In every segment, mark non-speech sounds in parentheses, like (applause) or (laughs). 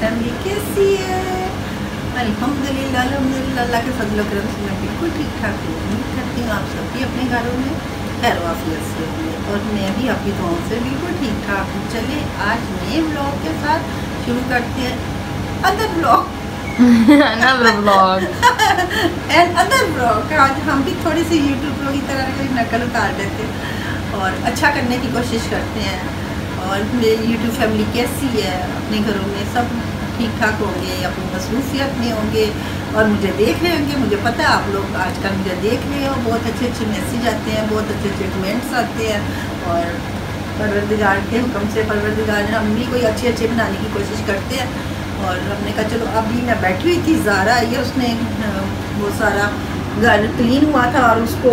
Family कैसी है? अल्हम्दुलिल्लाह अल्हम्दुलिल्लाह अल्लाह के फजल करम से मैं बिल्कुल ठीक ठाक हूँ। उम्मीद करती हूँ आप सब भी अपने घरों में खैर वाफियत से होंगे और मैं भी आपकी दुआओं से बिल्कुल ठीक ठाक हूँ। चलिए आज नए ब्लॉग के साथ शुरू करते हैं। Other blog and other blog आज हम भी थोड़ी सी यूट्यूब ब्लॉग की तरह की नकल उतार देते हैं। और अच्छा करने की कोशिश करते हैं। और मेरी यूट्यूब फैमिली कैसी है? अपने घरों में सब ठीक ठाक होंगे अपनी मसरूफियत में होंगे और मुझे देख रहे होंगे, मुझे पता है आप लोग आजकल मुझे देख रहे हो, बहुत अच्छे अच्छे मैसेज आते हैं, बहुत अच्छे अच्छे कमेंट्स आते हैं और परवरदिगार के हुक्म से परवरदिगार हम भी कोई अच्छे अच्छे बनाने की कोशिश करते हैं और हमने कहा, चलो, अभी मैं बैठी हुई थी ज़ारा है उसने, वो सारा घर क्लीन हुआ था और उसको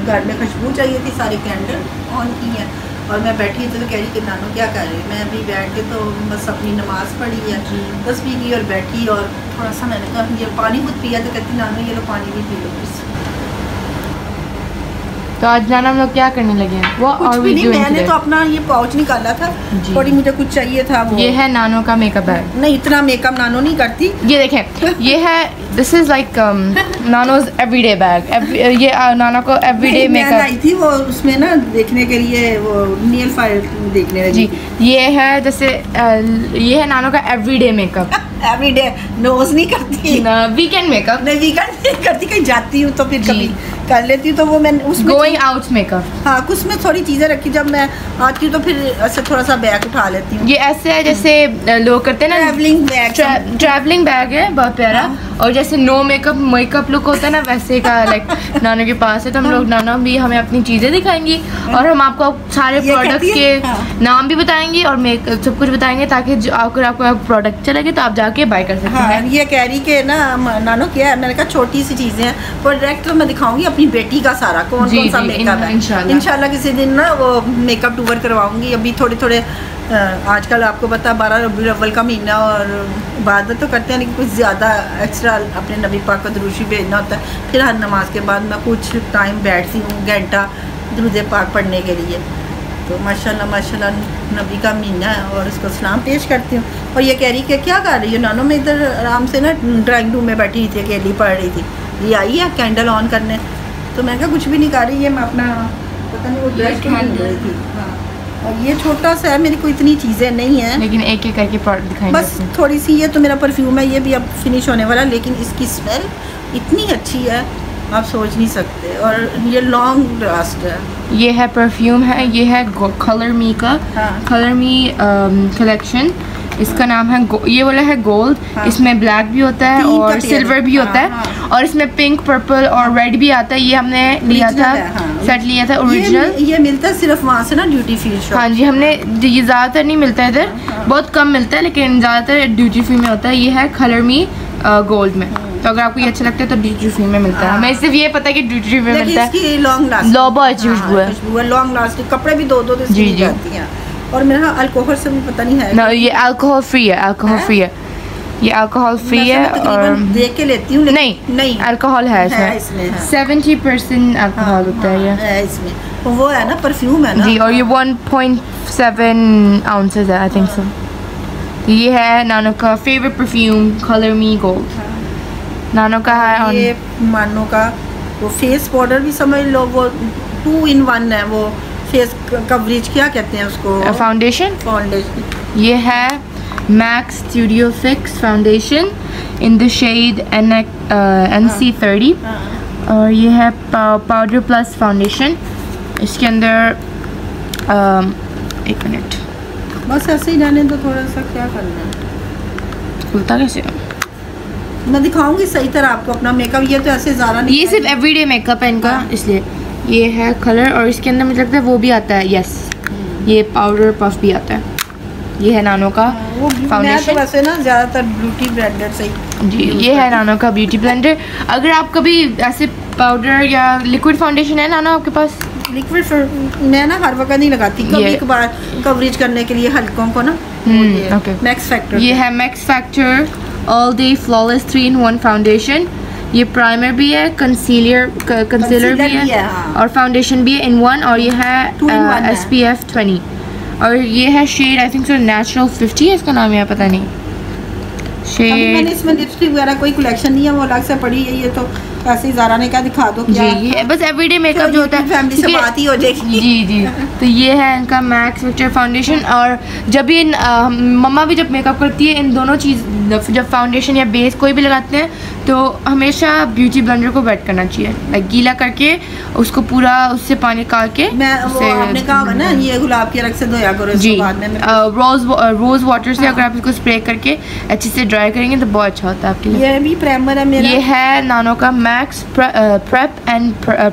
घर में खुशबू चाहिए थी सारे कैंडल ऑन की हैं। और मैं बैठी थी तो कह रही, कि नानू क्या कर रही मैं अभी बैठ के तो बस अपनी नमाज़ पढ़ी है तस्वीर की और बैठी और थोड़ा सा मैंने कहा, ये पानी खुद पिया। तो कहती, नानू, ये लो पानी भी पी लो तो आज जाना हम लोग क्या करने लगे हैं? वो कुछ और भी नहीं मैंने तो अपना ये पाउच निकाला था। थोड़ी मुझे कुछ चाहिए था वो। ये है नानो का मेकअप बैग नहीं इतना मेकअप नानो नहीं करती। ये देखें ये है दिस इज़ लाइक नानोज एवरीडे बैग ये नानो को एवरीडे मैं लाई मेकअप थी वो उसमें ना देखने के लिए वो नील फ़ाइल देखने जी ये है जैसे ये है नानो का एवरीडे मेकअप एवरी डे नोज़ नहीं करती। वीकेंड मेकअप नहीं वीकेंड नहीं करती कहीं जाती हूँ तो फिर कभी। कर लेती हूँ तो वो मैंने उसमें गोइंग आउट मेकअप हाँ कुछ में थोड़ी चीज़ें रखी जब मैं आती हूँ तो फिर ऐसे थोड़ा सा बैग उठा लेती हूँ। ये ऐसे है जैसे लोग करते हैं ना ट्रैवलिंग बैग ट्रैवलिंग बैग है बहुत प्यारा। और जैसे नो मेकअप मेकअप लुक होता है ना वैसे का लाइक नानो के पास है तो हम लोग नाना भी हमें अपनी चीज़ें दिखाएँगी और हम आपको सारे प्रोडक्ट के हाँ। नाम भी बताएँगे और मेकअप सब कुछ बताएँगे ताकि जो अगर आपको प्रोडक्ट चलेंगे तो आप जाके बाय कर सकते हाँ हैं। ये कह रही कि ना नानो क्या है? मैंने कहा छोटी सी चीज़ें हैं। प्रोडक्ट तो मैं दिखाऊँगी अपनी बेटी का सारा कौन कौन सा मेकअप है। इंशाल्लाह। किसी दिन ना वो मेकअप टूर करवाऊँगी। अभी थोड़े थोड़े आजकल आपको पता है बारह रबी अव्वल का महीना और इबादत तो करते हैं लेकिन कुछ ज़्यादा एक्स्ट्रा अपने नबी पाक को दरूशी भेजना होता है। फिर हर नमाज़ के बाद मैं कुछ टाइम बैठती हूँ घंटा दरूद पाक पढ़ने के लिए। तो माशाल्लाह माशाल्लाह नबी का महीना है और उसको सलाम पेश करती हूँ। और ये कह रही कि क्या कर रही हो? नानो मैं इधर आराम से ना ड्राइंग रूम में बैठी थी अकेली पढ़ रही थी। ये आई है कैंडल ऑन करने? तो मैं कहा कुछ भी नहीं कर रही है मैं अपना पता नहीं वो candle। रही थी। हाँ। और ये छोटा सा है मेरे को इतनी चीज़ें नहीं है। लेकिन एक एक करके प्रोडक्ट दिखाएँगे बस थोड़ी सी ये तो मेरा परफ्यूम है ये भी अब फिनिश होने वाला है, लेकिन इसकी स्मेल इतनी अच्छी है आप सोच नहीं सकते। और ये लॉन्ग लास्ट है। ये है परफ्यूम है ये है कलर मी का। हाँ। कलर मी कलेक्शन इसका नाम है ये वाला है गोल्ड हाँ। इसमें ब्लैक भी होता है और सिल्वर भी हाँ, होता है हाँ। और इसमें पिंक पर्पल और रेड भी आता है ये हमने लिया था है, हाँ। सेट लिया था ओरिजिनल ये ये मिलता है सिर्फ़ वहाँ से ना ड्यूटी फ्री हाँ जी हमने ये ज़्यादातर नहीं मिलता है इधर हाँ। बहुत कम मिलता है लेकिन ज़्यादातर ड्यूटी फ्री में होता है ये है कलर मी गोल्ड में तो अगर आपको ये अच्छा लगता है तो ड्यूटी फ्री में मिलता है हाँ। हमें सिर्फ़ ये पता है कि ड्यूटी फ्री में मिलता है लॉन्ग लास्ट लो, बहुत अच्छी खुशबू है। लॉन्ग लास्टिंग कपड़े भी दो दो जी, जी। और मेरा अल्कोहल से भी पता नहीं है। ना ये अल्कोहल फ्री है अल्कोहल फ्री है। ये अल्कोहल फ्री है और देख के लेती हूँ नहीं नहीं। अल्कोहल है इसमें। सेवेंटी परसेंट अल्कोहल होता है हाँ, इसमें। तो वो है ना परफ्यूम है ना? जी और ये 1.7 आउंसेस है आई थिंक सो ये है नानो का favourite perfume colour me gold नानो का है हाँ, ये मानो का वो फेस पाउडर भी समझ लो वो टू इन वन है वो फेस कवरेज क्या कहते हैं उसको? फाउंडेशन फाउंडेशन ये है Max studio fix foundation in the shade N N C thirty और ये है पाउडर प्लस फाउंडेशन इसके अंदर अम, एक मिनट बस ऐसे ही रहने तो थोड़ा सा क्या करना है? खुलता कैसे मैं दिखाऊँगी सही तरह आपको अपना मेकअप ये तो ऐसे ज़्यादा नहीं ये सिर्फ़ एवरीडे मेकअप है इनका हाँ। इसलिए। ये है कलर और इसके अंदर मुझे लगता है वो भी आता है यस ये पाउडर पफ भी आता है. ये है नानो का हाँ, वो मैं तो फाउंडेशन वैसे ना ज़्यादातर ब्यूटी ब्रांडेड से ही जी ये है नानो का ब्यूटी ब्लेंडर अगर आप कभी ऐसे पाउडर या लिक्विड फाउंडेशन है नानो आपके पास? लिक्विड मैं ना हर वक्त नहीं लगाती कभी ये- कभार कवरेज करने के लिए हल्कों को ना मैक्स फैक्टर ये है Max Factor all day flawless three in one foundation ये प्राइमर भी है कंसीलर कंसीलर भी है, है, हाँ। और फाउंडेशन भी है इन वन और ये है। एस पी एफ़ ट्वेंटी और ये है shade I think so natural fifty है इसका नाम है पता नहीं। अभी मैंने शेड इसमें लिपस्टिक वगैरह कोई कलेक्शन नहीं है वो अलग से पड़ी है ये तो ऐसे ही जारा ने क्या दिखा दो क्या। जी ये बस एवरीडे मेकअप जो होता है। फैमिली से बात ही हो जाएगी। जी जी। तो ये है इनका मैक्स पिक्चर फाउंडेशन और जब ये इन, अ, मम्मा भी जब मेकअप करती है इन दोनों चीज़ जब फाउंडेशन या बेस कोई भी लगाते हैं तो हमेशा ब्यूटी ब्लेंडर को वेट करना चाहिए। लाइक गीला करके उसको पूरा उससे पानी निकाल के मैं वो आपने कहा ना ये गुलाब के रंग से धोया करो जी। रोज़ रोज़ वाटर से हाँ। अगर आप इसको स्प्रे करके अच्छे से ड्राई करेंगे तो बहुत अच्छा होता है आपके लिए। ये भी प्राइमर है मेरा। ये है नानो का Max prep and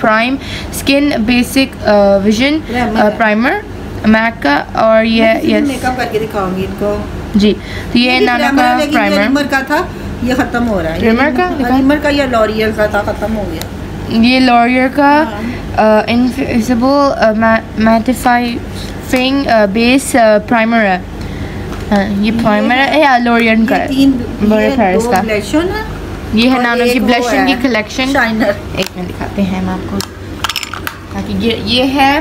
prime skin basic vision primer Mac का और ये मेकअप करके दिखाऊँगी इनको। जी तो ये नानो का है, प्राइमर रिमर का था ये खत्म हो रहा है। Primer का? हाँ, रिमर का या लॉरियल का था खत्म हो गया। ये लॉरियर का हाँ। इनविजिबल मैटिफाइंग बेस प्राइमर है। हाँ, ये प्राइमर है या लॉरियन का है? तीन बड़े दो का ये है नानो की ब्लशिंग की कलेक्शन एक मिनट दिखाते हैं हम आपको। ताकि ये ये है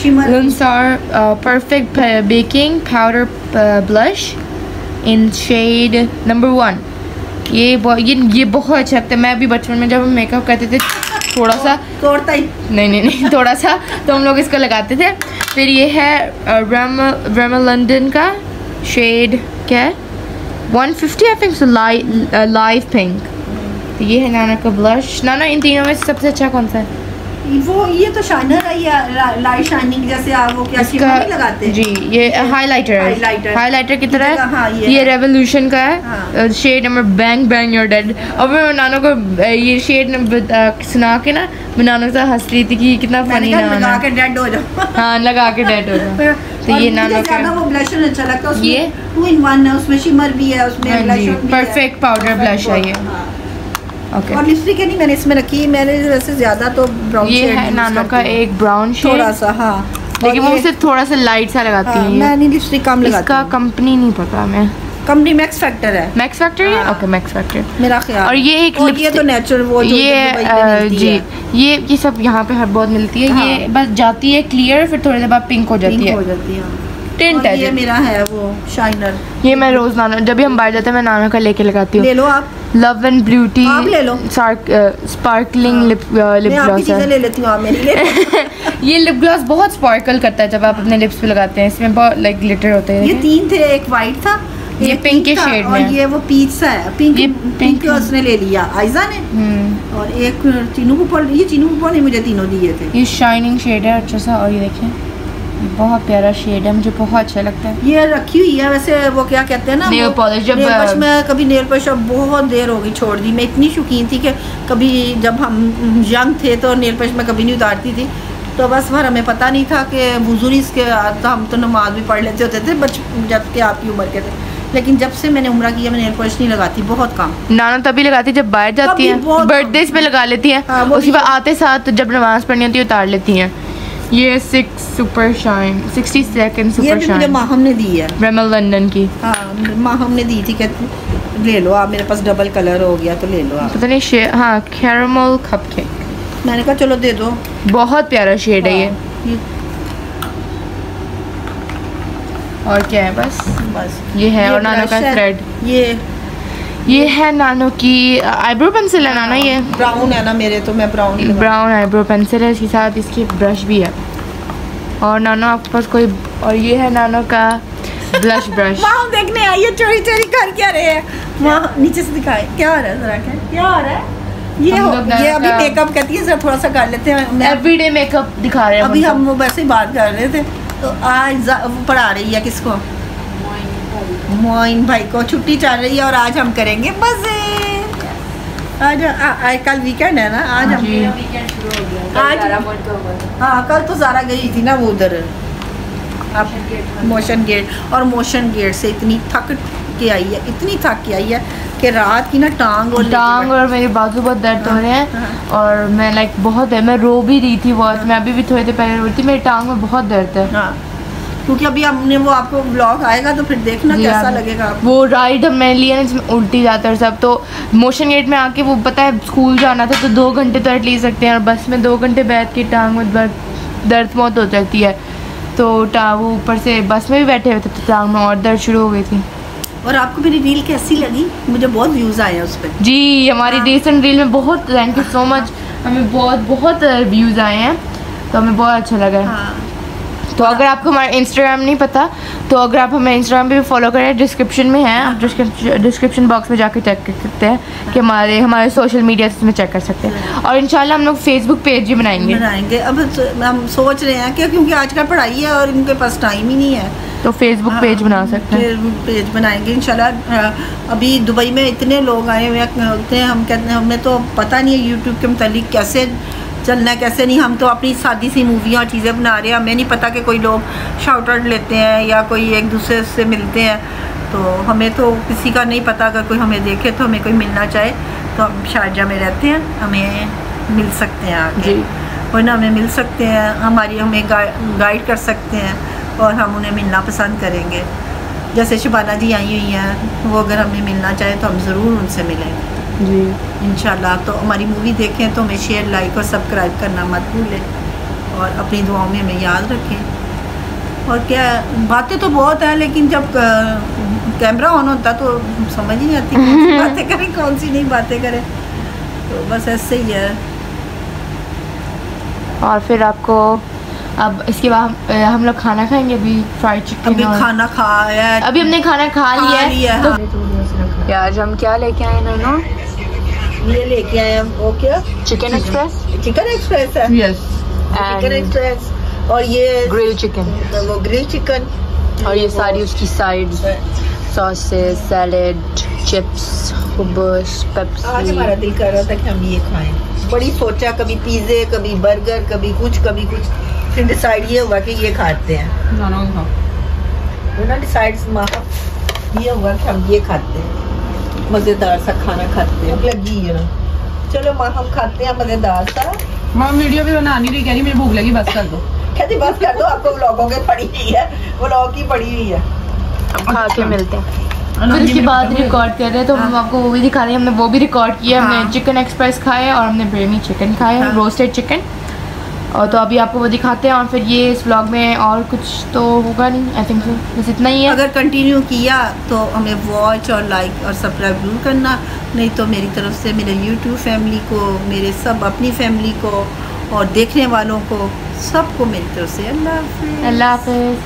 Lunsar uh, Perfect Baking Powder Blush in shade number one. ये ये ये बहुत अच्छा लगता है। मैं अभी बचपन में जब हम मेकअप करते थे थोड़ा सा तोड़ता ही। नहीं नहीं नहीं (laughs) थोड़ा सा तो हम लोग इसको लगाते थे। फिर ये है रेम रेम लंदन का शेड क्या है? 150 आई थिंक लाइव पिंक तो ये है नाना का ब्लश नाना इन तीनों में सबसे अच्छा कौन सा है? वो ये तो शाइनर है या लाइट शाइनिंग जैसे आप वो क्या शिमर नहीं लगाते जी ये हाइलाइटर है। हाइलाइटर की तरह हाँ, ये ये रेवोल्यूशन का हाँ। है shade number bang bang you're dead और मैं नानो को ये शेड नंबर सुना के ना मैं नानो से हंस रही थी कि कितना फनी नाम लगा के डेड हो जाओ हाँ लगा के डेड हो गया (laughs) तो ये नानो ज़्यादा का वो ब्लशर अच्छा लगता है उसमें ये? टू इन वन है उसमें शिमर भी है उसमें हाँ जी, blusher भी है। powder है ये। हाँ। ओके और लिपस्टिक है नहीं मैंने इसमें रखी मैंने वैसे ज़्यादा तो ब्राउन ये है नानो का एक ब्राउन शेड थोड़ा सा हाँ। लेकिन वो उसे थोड़ा सा लाइट सा लगाती हाँ, है। मैं नहीं लिपस्टिक कम लगाती इसका कंपनी नहीं पता मैं। कंपनी मैक्स फैक्टर है। मैक्स फैक्टर है हाँ। ओके मैक्स फैक्टर मेरा ख्याल। और ये एक और ये तो नेचुरल वो ये जी ये ये सब यहाँ पे हर बहुत मिलती है। ये हाँ। बस जाती है क्लियर फिर थोड़ी देर बाद पिंक हो जाती है। हो जाती है टिंट है ये मेरा है वो शाइनर ये मैं रोज नाना जब भी हम बाहर जाते हैं मैं नाना का लेके लगाती हूँ। ले लो आप। लव एंड ब्यूटी आप ले लो। स्पार्कलिंग। लिप लिप ग्लॉस है। ले लेती हूँ आप मेरी ले (laughs) ये लिप ग्लॉस बहुत स्पार्कल करता है जब आप अपने लिप्स पे लगाते हैं इसमें बहुत लाइक ग्लिटर होते हैं। ये तीन थे एक वाइट था ये pink के शेड shade और में ये वो पीच सा है। पिंक ये पिंक उसने ले लिया आयजा ने। हम्म। और एक चीनू कुपल ये चीनू ने मुझे तीनों दिए थे। ये शाइनिंग शेड है अच्छा सा और ये देखें बहुत प्यारा शेड है मुझे बहुत अच्छा लगता है। ये रखी हुई है वैसे वो क्या कहते हैं ना वो- जब, nail polish मैं कभी नेल पॉलिश अब बहुत देर हो गई छोड़ दी। मैं इतनी शौकीन थी कि कभी जब हम यंग थे तो नेल पॉलिश मैं कभी नहीं उतारती थी। तो बस फिर हमें पता नहीं था कि बुज़ुर्ग इसके तो हम तो नमाज़ भी पढ़ लेते होते थे बच जब के आपकी उम्र के थे। लेकिन जब से मैंने उम्र किया मैं नेल पॉलिश नहीं लगाती बहुत कम। नाना तभी लगाती जब बाहर जाती है बर्थडे पे लगा लेती है। उसके बाद आते साथ जब नमाज़ पढ़नी होती है उतार लेती हैं। ये six super shine sixty second ये सुपर भी मुझे शाइन माहम ने दी है। रेमल लंदन की। हाँ माहम ने दी थी कहती ले लो आप मेरे पास डबल कलर हो गया तो ले लो आप। पता नहीं शे हाँ कैरमल कपकेक मैंने कहा चलो दे दो। बहुत प्यारा शेड है ये। हाँ, ये और क्या है बस? बस। ये है और नानो का थ्रेड ये ये है नानो की आईब्रो पेंसिल है नाना ये? ब्राउन है ना मेरे तो मैं ब्राउन ब्राउन आईब्रो पेंसिल है इसके साथ इसकी ब्रश भी है। और नानो आपके पास कोई और ये है नानो का ब्लश ब्रश (laughs) माँ देखने आई है चोरी चोरी कर क्या रहे हैं। माँ नीचे से दिखाए क्या हो रहा है जरा क्या क्या हो रहा है? ये हो ये अभी मेकअप करती है जरा थोड़ा सा कर लेते हैं। एवरीडे मेकअप दिखा रहे हैं अभी हम वो वैसे ही बात कर रहे थे तो आज पढ़ा रही है किसको? मोइन भाई को छुट्टी चल रही है और आज हम करेंगे मज़े। आज आ- आज कल वीकेंड है ना? आज हम आज हाँ कल तो सारा गई थी ना वो उधर। अब मोशन गेट और मोशन गेट से इतनी थक के आई है इतनी थक के आई है कि रात की ना टांग और टांग और मेरे बाजू बहुत दर्द हो रहे हैं हाँ। और मैं लाइक बहुत है। मैं रो भी रही थी बहुत। मैं अभी भी थोड़ी देर पहले रो रही थी। मेरी टांग में बहुत दर्द है। हाँ। क्योंकि अभी हमने वो आपको ब्लॉग आएगा तो फिर देखना कैसा लगेगा आपको। वो राइड हमने लिया ना जिसमें उल्टी जाता है सब तो मोशन गेट में आके वो पता है स्कूल जाना था तो दो घंटे तो एट ले सकते हैं और बस में दो घंटे बैठ के टांग में दर्द दर्द बहुत हो जाती है। तो टा वो ऊपर से बस में भी बैठे हुए थे तो टांग में और दर्द शुरू हो गई थी। और आपको मेरी रील कैसी लगी? मुझे बहुत व्यूज़ आए हैं उस पर जी हमारी हाँ। रिसेंट रील में बहुत थैंक यू सो मच हमें बहुत बहुत व्यूज़ आए हैं तो हमें बहुत अच्छा लगा है। हाँ। तो अगर आपको हमारा इंस्टाग्राम नहीं पता तो अगर आप हमें इंस्टाग्राम पे भी फॉलो करें डिस्क्रिप्शन में है आप डिस्क्रिप्शन बॉक्स में जाकर चेक कर सकते हैं कि हमारे हमारे सोशल मीडिया में चेक कर सकते हैं। और इंशाल्लाह हम लोग फेसबुक पेज भी बनाएँगे। बनाएँगे। अब हम सोच रहे हैं कि क्योंकि आजकल पढ़ाई है और इनके पास टाइम ही नहीं है। तो फेसबुक पेज बना सकते हैं। पेज बनाएँगे इंशाल्लाह। अ, अभी दुबई में इतने लोग आए हुए हैं होते हैं हम कहते हैं हमें तो पता नहीं है यूट्यूब के मतलब कैसे चलना कैसे नहीं हम तो अपनी सादी सी मूवियाँ और चीज़ें बना रहे हैं। हमें नहीं पता कि कोई लोग शाउट आउट लेते हैं या कोई एक दूसरे से मिलते हैं। तो हमें तो किसी का नहीं पता अगर कोई हमें देखे तो हमें कोई मिलना चाहे तो हम शारजा में रहते हैं हमें मिल सकते हैं आगे जी। वरना हमें मिल सकते हैं हमारी हमें गाइड कर सकते हैं और हम उन्हें मिलना पसंद करेंगे। जैसे शबाना जी आई हुई हैं वो अगर हमें मिलना चाहे तो हम ज़रूर उनसे मिलेंगे। जी। इंशाल्लाह। तो हमारी मूवी देखें तो हमें शेयर लाइक और सब्सक्राइब करना मत भूलें। और अपनी दुआओं में हमें याद रखें। और क्या बातें तो बहुत हैं लेकिन जब कैमरा ऑन होता तो समझ ही नहीं आती कौन सी (laughs) बातें करें कौन सी नहीं बातें करें। तो बस ऐसे ही है। और फिर आपको अब इसके बाद हम लोग खाना खाएँगे अभी फ्राइड चिकन अभी खाना खाया है। अभी हमने खाना खा लिया है। तो आज हम क्या लेके आए नोनो? ये लेके आए हम वो क्या? चिकन एक्सप्रेस चिकन एक्सप्रेस है? यस चिकन एक्सप्रेस और ये ग्रिल चिकन वो ग्रिल चिकन और ये सारी उसकी साइड सॉसेस सैलेड चिप्स हुबस आज हमारा दिल कर रहा था कि हम ये खाएँ। बड़ी सोचा कभी पिज्जे कभी बर्गर कभी कुछ कभी कुछ। फिर डिसाइड ये हुआ कि ये खाते हैं। दोनों को वो ना डिसाइड ये हुआ कि हम ये खाते हैं। मज़ेदार सा खाना खाते हैं। लगी है ना। चलो माँ हम खाते हैं मज़ेदार सा। मैं वीडियो भी बना नहीं रही कह रही मेरी भूख लगी बस कर दो। कहती बस कर दो आपको व्लॉगों के पड़ी हुई है। व्लॉग की पड़ी हुई है। खा के मिलते हैं। फिर उसके बाद रिकॉर्ड कर रहे हैं तो हम आपको वो भी दिखा रहे हैं हमने वो भी रिकॉर्ड किया हाँ। हमने चिकन एक्सप्रेस खाया और हमने बिरयानी चिकन खाया हाँ। रोस्टेड चिकन और तो अभी आपको वो दिखाते हैं और फिर ये इस ब्लॉग में और कुछ तो होगा नहीं आई थिंक सो बस इतना ही है। अगर कंटिन्यू किया तो हमें वॉच और लाइक और सब्सक्राइब ज़रूर करना नहीं तो मेरी तरफ़ से मेरे यूट्यूब फैमिली को मेरे सब अपनी फैमिली को और देखने वालों को सबको मेरी तरफ़ से अल्लाह हाफिज़। अल्लाह हाफिज़।